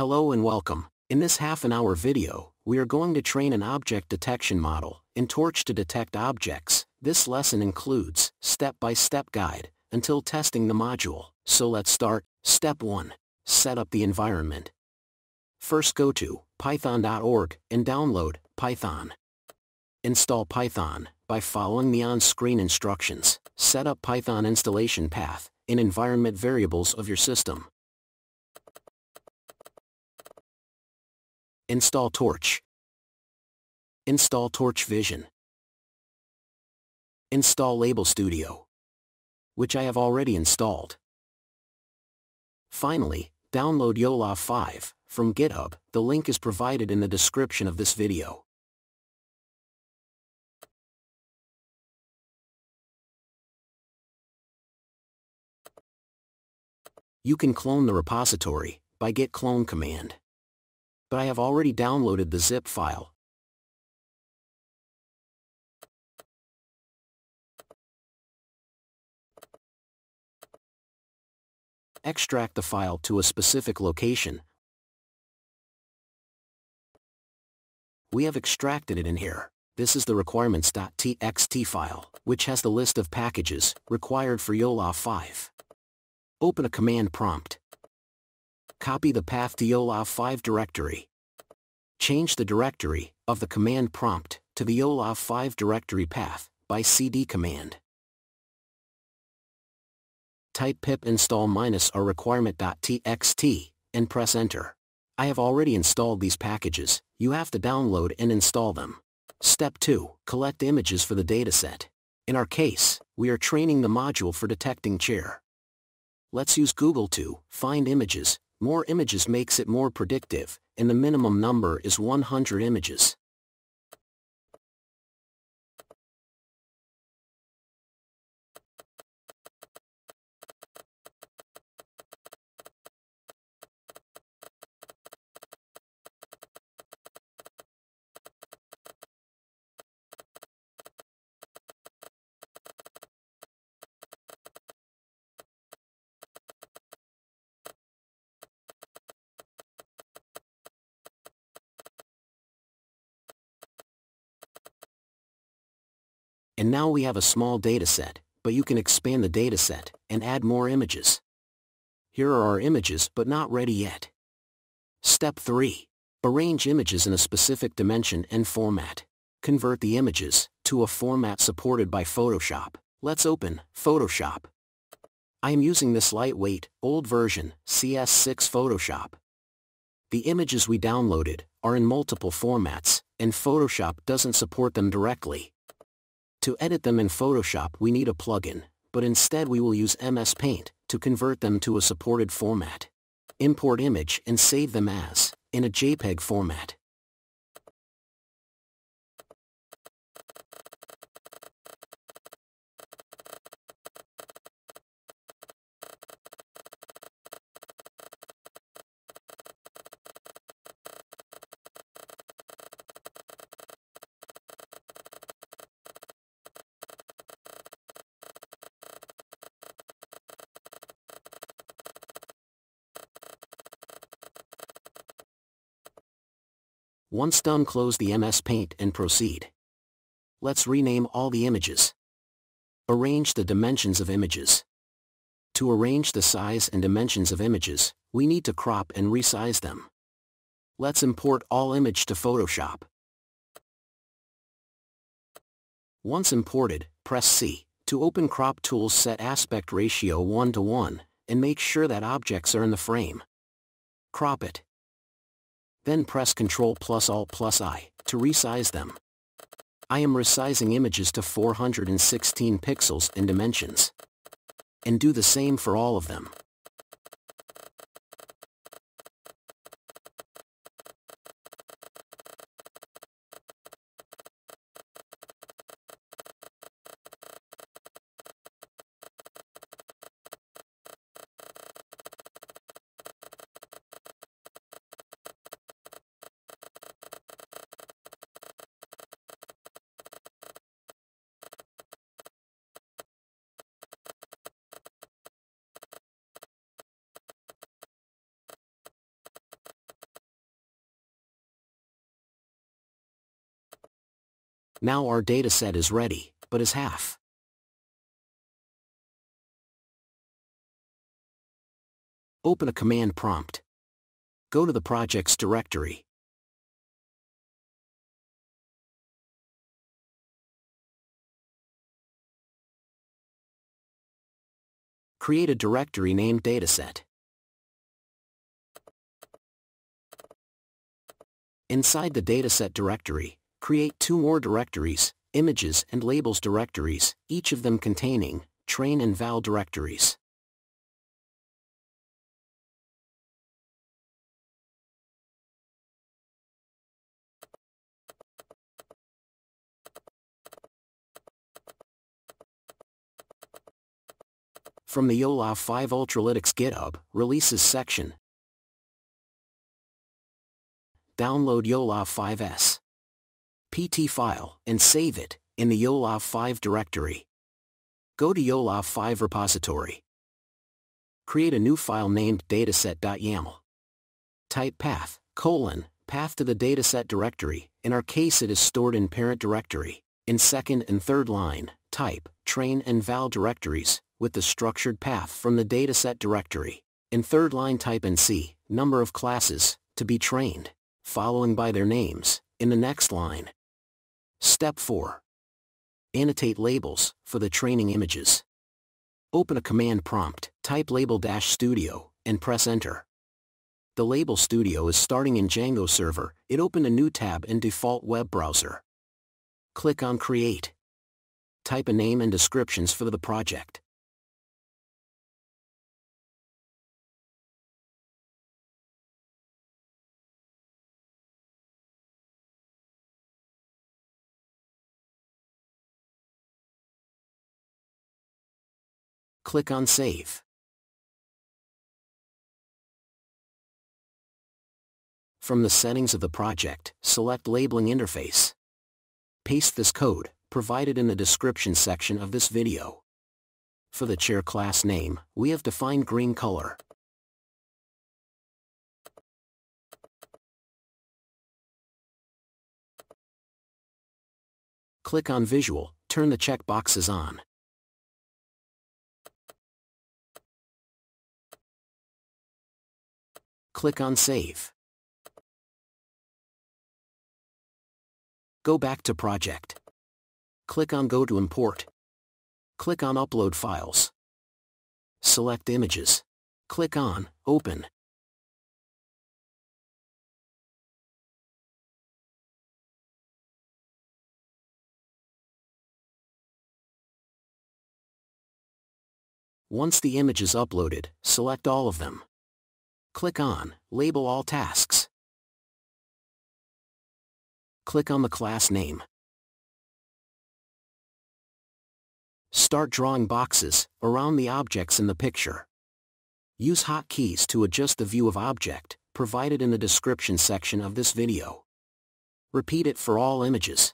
Hello and welcome. In this half an hour video, we are going to train an object detection model in Torch to detect objects. This lesson includes step-by-step -step guide until testing the module. So let's start. Step 1. Set up the environment. First go to python.org and download Python. Install Python by following the on-screen instructions. Set up Python installation path in environment variables of your system. Install Torch. Install Torch Vision. Install Label Studio. Which I have already installed. Finally, download YOLO 5 from GitHub, the link is provided in the description of this video. You can clone the repository by git clone command but I have already downloaded the zip file. Extract the file to a specific location. We have extracted it in here. This is the requirements.txt file, which has the list of packages required for YOLO 5. Open a command prompt. Copy the path to YOLO 5 directory. Change the directory of the command prompt to the YOLO 5 directory path by cd command. Type pip install minus our requirement.txt and press enter. I have already installed these packages, you have to download and install them. Step 2. Collect images for the dataset. In our case, we are training the module for detecting chair. Let's use Google to find images more images makes it more predictive, and the minimum number is 100 images. And now we have a small dataset, but you can expand the dataset and add more images. Here are our images but not ready yet. Step 3. Arrange images in a specific dimension and format. Convert the images to a format supported by Photoshop. Let's open Photoshop. I am using this lightweight, old version, CS6 Photoshop. The images we downloaded are in multiple formats, and Photoshop doesn't support them directly. To edit them in Photoshop we need a plugin, but instead we will use MS Paint to convert them to a supported format. Import image and save them as, in a JPEG format. Once done close the MS Paint and proceed. Let's rename all the images. Arrange the dimensions of images. To arrange the size and dimensions of images, we need to crop and resize them. Let's import all image to Photoshop. Once imported, press C. To open crop tools set aspect ratio 1 to 1, and make sure that objects are in the frame. Crop it. Then press Ctrl plus Alt plus I to resize them. I am resizing images to 416 pixels in dimensions. And do the same for all of them. Now our dataset is ready, but is half. Open a command prompt. Go to the projects directory. Create a directory named dataset. Inside the dataset directory, create two more directories, images and labels directories, each of them containing train and val directories. From the YOLOv5 Ultralytics GitHub Releases section, download YOLOv5s PT file and save it in the YOLOv5 directory. Go to YOLOv5 repository. Create a new file named dataset.yaml. Type path, colon, path to the dataset directory, in our case it is stored in parent directory. In second and third line, type, train and val directories, with the structured path from the dataset directory. In third line type in C, number of classes, to be trained, following by their names, in the next line. Step 4. Annotate labels, for the training images. Open a command prompt, type label-studio, and press enter. The Label Studio is starting in Django Server, it opened a new tab in default web browser. Click on Create. Type a name and descriptions for the project. Click on Save. From the settings of the project, select Labeling Interface. Paste this code, provided in the description section of this video. For the chair class name, we have defined green color. Click on Visual, turn the checkboxes on. Click on Save. Go back to Project. Click on Go to Import. Click on Upload Files. Select Images. Click on Open. Once the image is uploaded, select all of them. Click on Label all tasks. Click on the class name. Start drawing boxes around the objects in the picture. Use hotkeys to adjust the view of object, provided in the description section of this video. Repeat it for all images.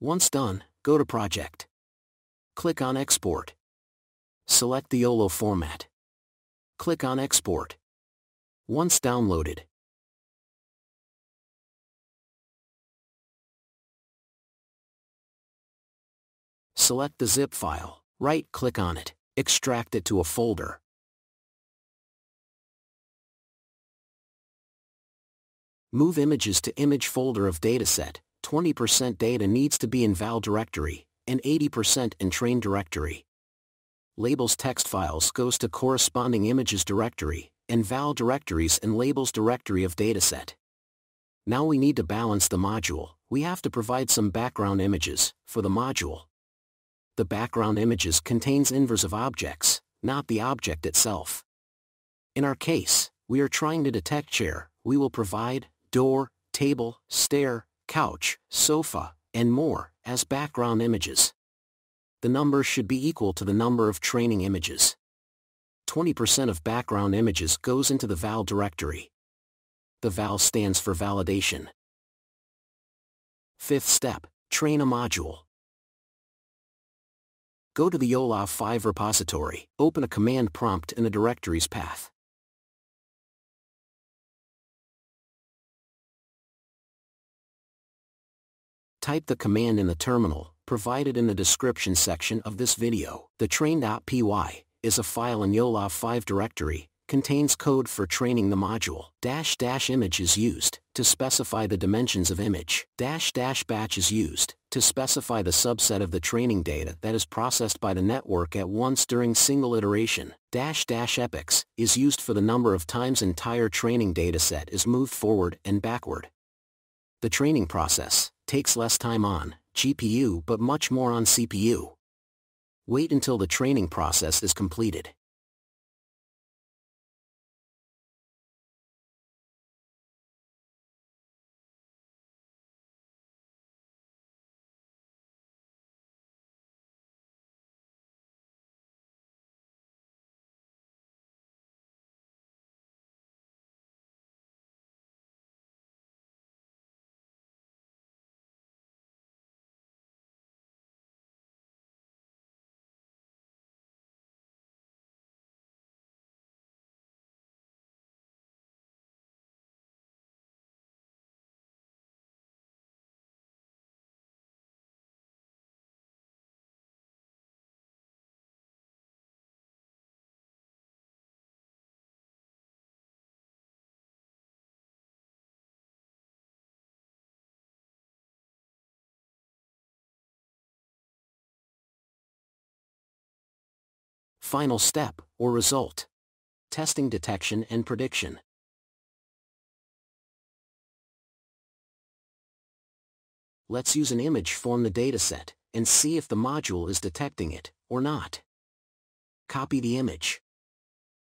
Once done, go to Project. Click on Export. Select the YOLO format. Click on Export. Once downloaded, select the zip file, right-click on it, extract it to a folder. Move images to image folder of dataset, 20% data needs to be in val directory, and 80% in train directory. Labels text files goes to corresponding images directory, and val directories and labels directory of dataset. Now we need to balance the module, we have to provide some background images, for the module. The background images contains inverse of objects, not the object itself. In our case, we are trying to detect chair, we will provide, door, table, stair, couch, sofa, and more, as background images. The number should be equal to the number of training images. 20% of background images goes into the val directory. The val stands for validation. Fifth step, train a module. Go to the YOLO 5 repository, open a command prompt in the directory's path. Type the command in the terminal, provided in the description section of this video. The train.py is a file in YOLO 5 directory, contains code for training the module. Dash dash image is used to specify the dimensions of image. Dash dash batch is used to specify the subset of the training data that is processed by the network at once during single iteration. Dash dash epochs is used for the number of times entire training dataset is moved forward and backward. The training process takes less time on GPU but much more on CPU. Wait until the training process is completed. Final step, or result. Testing detection and prediction. Let's use an image form the dataset, and see if the module is detecting it, or not. Copy the image.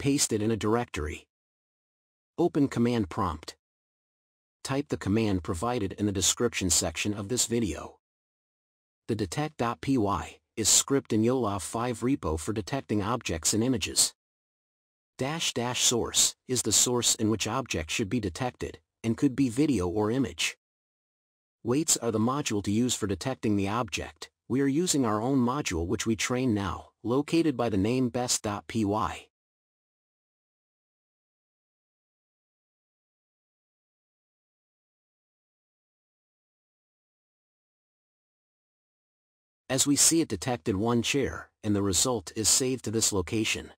Paste it in a directory. Open command prompt. Type the command provided in the description section of this video. The detect.py is script in YOLO 5 repo for detecting objects and images. Dash dash source is the source in which object should be detected, and could be video or image. Weights are the module to use for detecting the object, we are using our own module which we train now, located by the name best.py. As we see it detected one chair, and the result is saved to this location.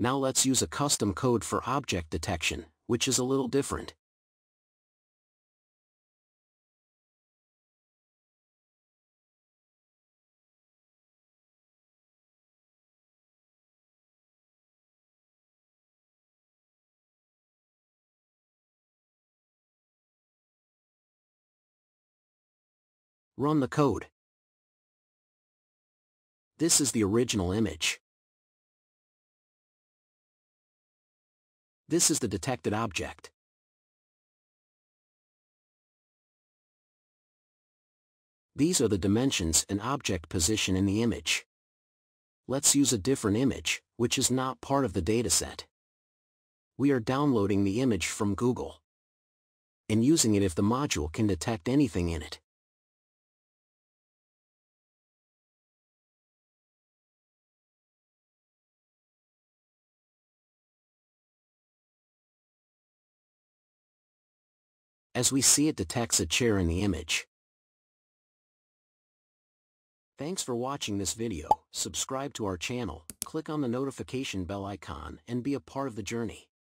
Now let's use a custom code for object detection, which is a little different. Run the code. This is the original image. This is the detected object. These are the dimensions and object position in the image. Let's use a different image, which is not part of the dataset. We are downloading the image from Google and using it if the module can detect anything in it. As we see it detects a chair in the image. Thanks for watching this video, subscribe to our channel, click on the notification bell icon and be a part of the journey.